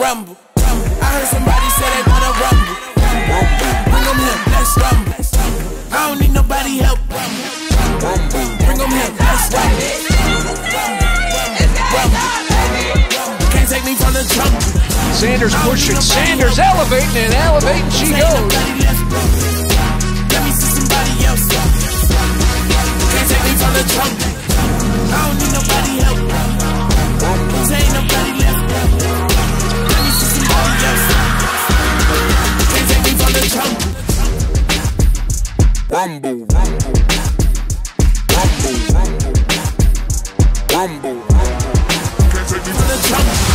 rumble. I heard somebody say they wanna rumble. Bring them here, let's rumble. I don't need nobody help. Bring them here, let's rumble. Can't take me from the jungle. Sanders pushing. Sanders elevating and elevating she goes. Let me see somebody else. Can't take me from the jungle. rumble, rumble, rumble, rumble, rumble. Can't take me to the top.